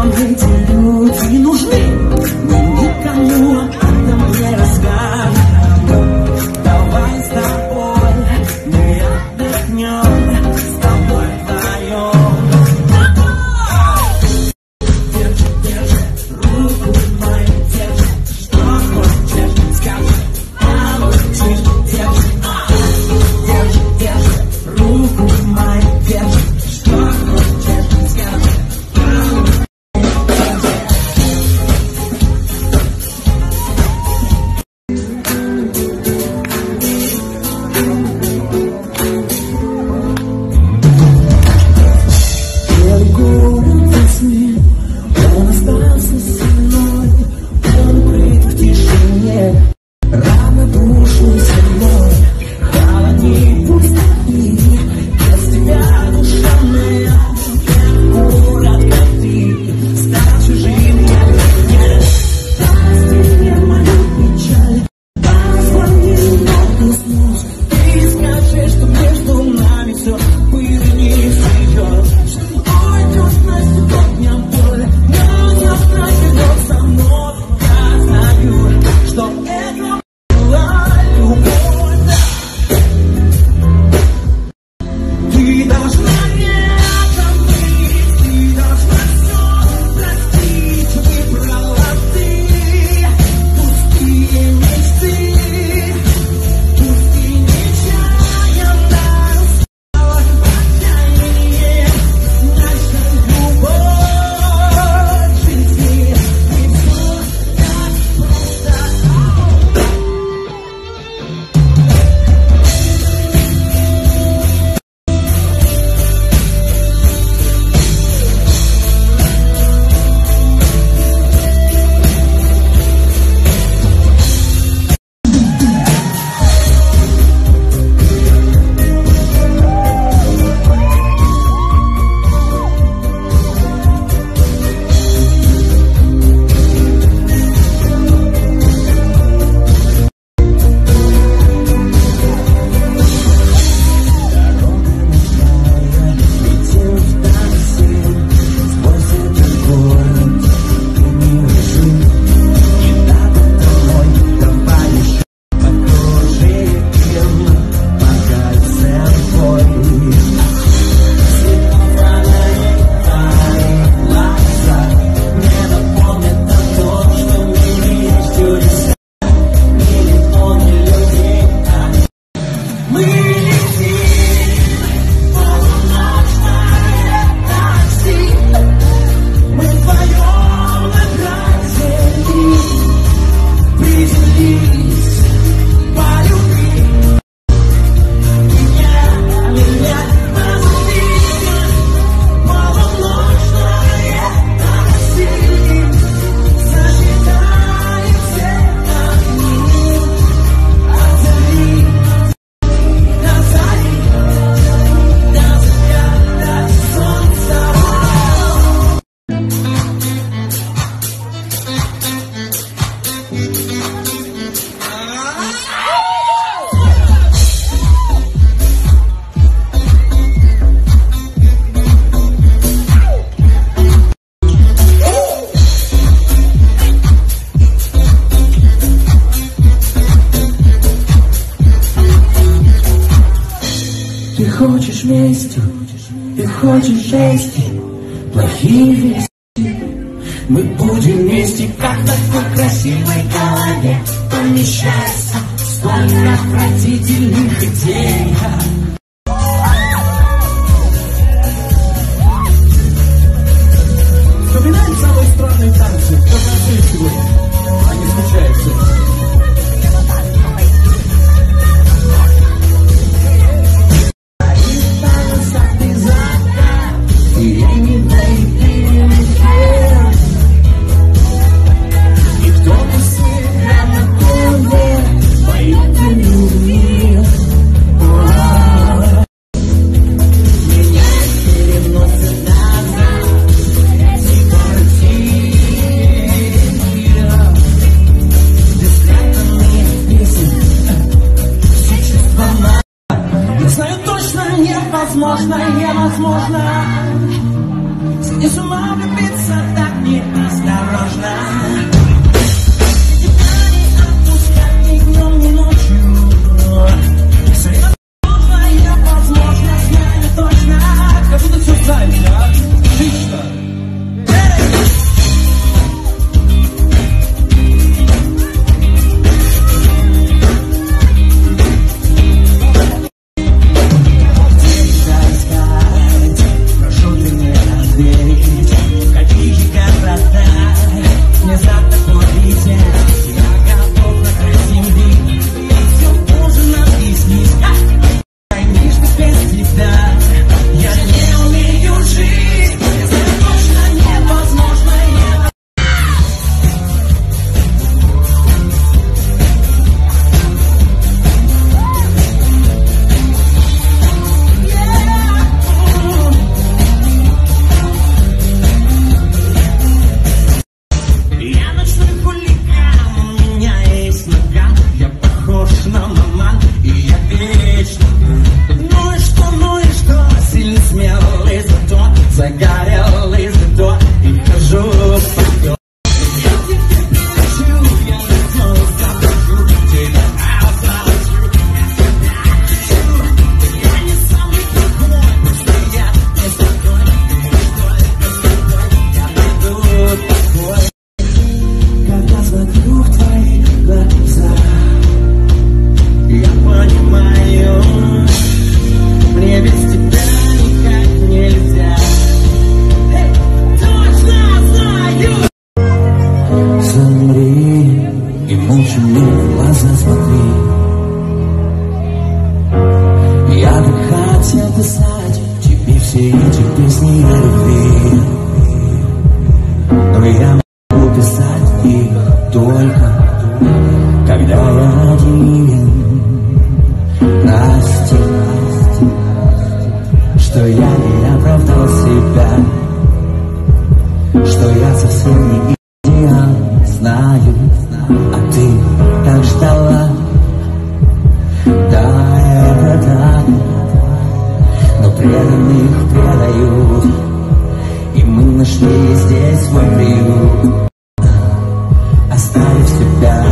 浪费几，вместе Ты хочешь жести, плохие вести. Мы будем вместе, как в такой красивой голове. Помещается в слоях Больше мне в глаза смотри. Я так хотел писать Тебе все эти песни о любви. Но я могу писать их только Когда я один. Прости, что я не оправдал себя Что я совсем не так ждала. Да, это так Но преданных предают И мы нашли здесь свой приют. Оставив себя